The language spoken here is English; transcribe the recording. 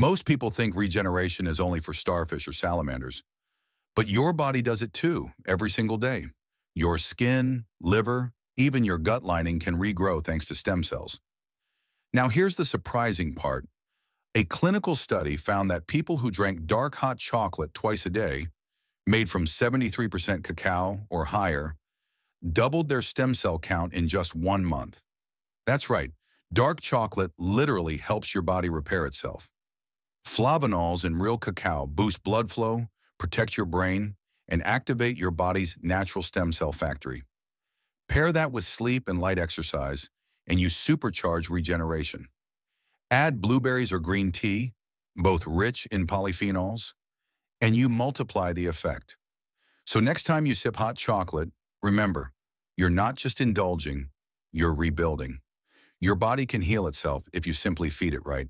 Most people think regeneration is only for starfish or salamanders, but your body does it too, every single day. Your skin, liver, even your gut lining can regrow thanks to stem cells. Now here's the surprising part. A clinical study found that people who drank dark hot chocolate twice a day, made from 73% cacao or higher, doubled their stem cell count in just one month. That's right, dark chocolate literally helps your body repair itself. Flavanols in real cacao boost blood flow, protect your brain, and activate your body's natural stem cell factory. Pair that with sleep and light exercise, and you supercharge regeneration. Add blueberries or green tea, both rich in polyphenols, and you multiply the effect. So next time you sip hot chocolate, remember, you're not just indulging, you're rebuilding. Your body can heal itself if you simply feed it right.